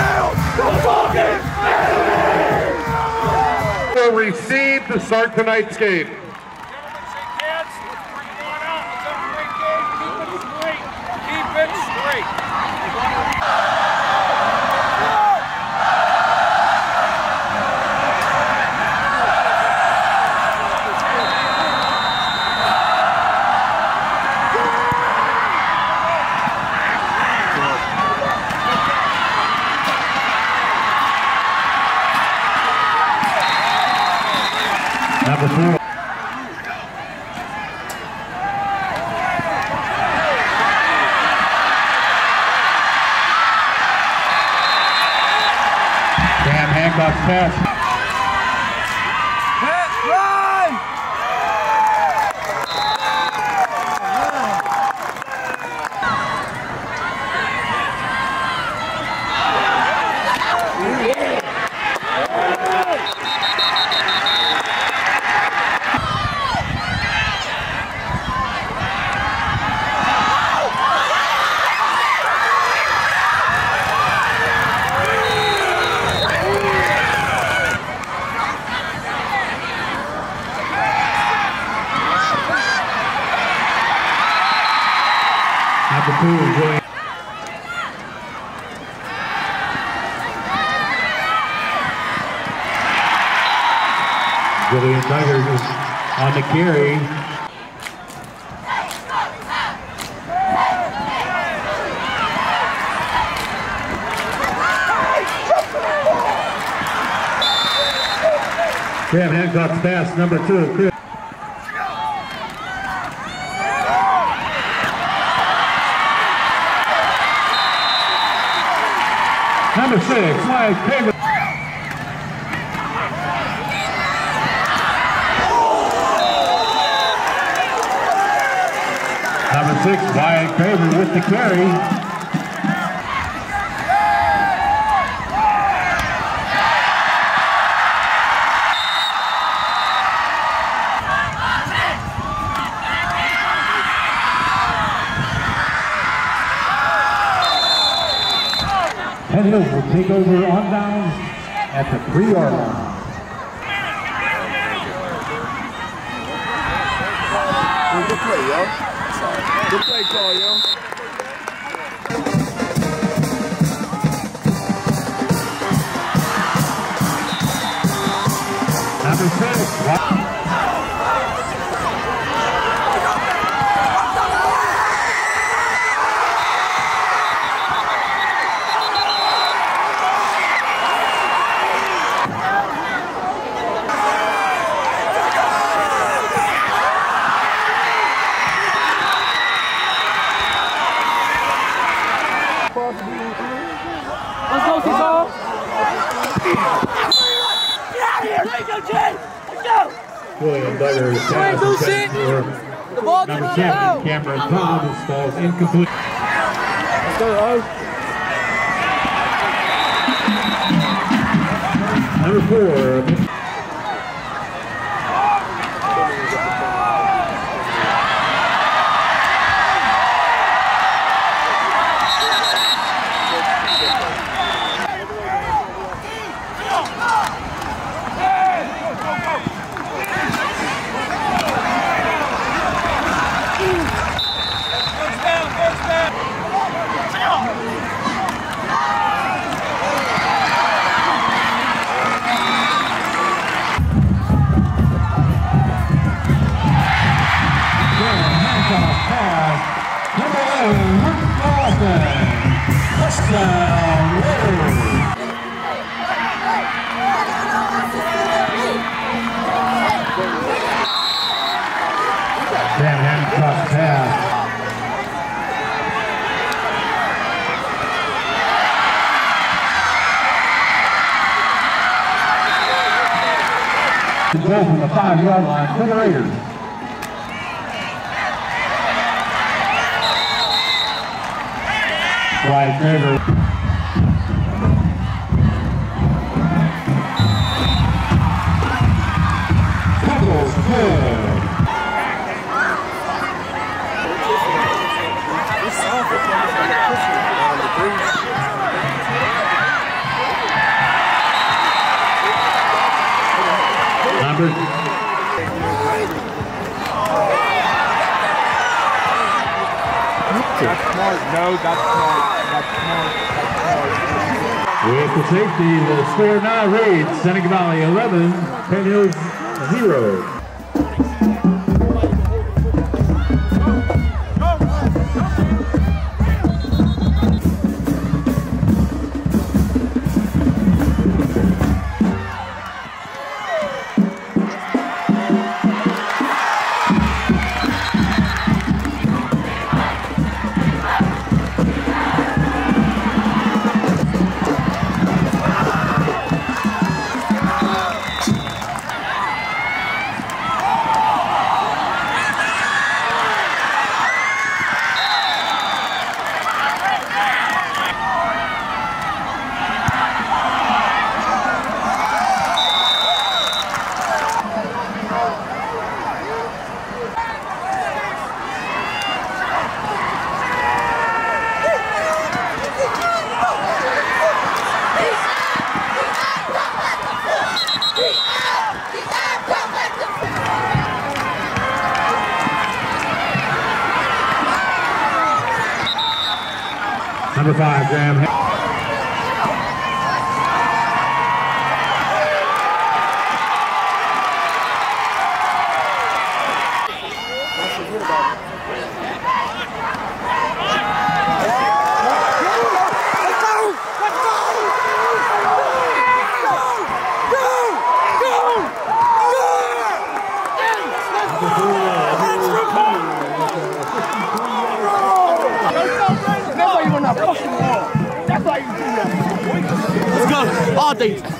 out the fucking enemy! Will receive to start tonight's game. Number four. Cam Hancock's pass. Number two, William. William Duggar is on the carry. Cam Hancock's pass, number two, Chris. Number six, Mike. Number six, Wyatt Craver with the carry. Hills will take over on downs at the three-yard line. Good play, yo. Good play call, yo. William Duggar is Wait, pass do is set shit. for The ball number cannot seven, out. Cameron Thomas, falls incomplete. Let's go, O. Number four, Touchdown, Raiders. Pass. The goal from the five-yard line for the Raiders. Wyatt Craver. Puddles That's smart. No, that's smart. That's smart. That's smart. With the safety, the score now reads Seneca Valley 11, Penn Hills 0. Number five, Graham. That's why you on that fucking wall. That's why you do that. Let's go. All day.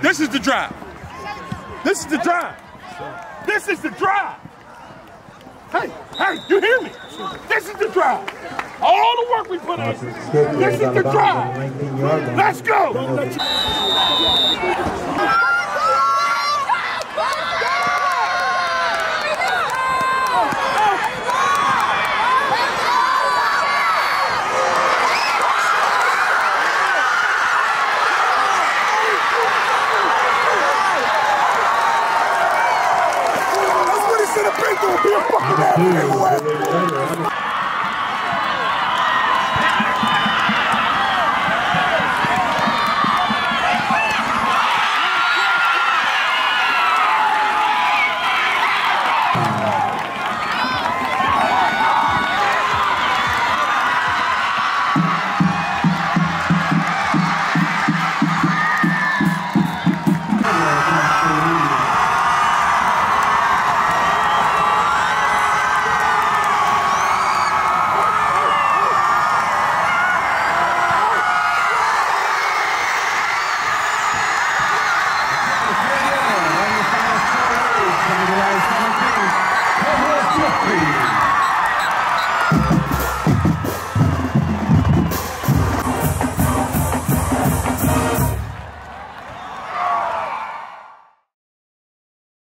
drive. This is the drive. This is the drive. Hey, hey, you hear me? This is the drive. All the work we put in. This is the drive. Let's go. That's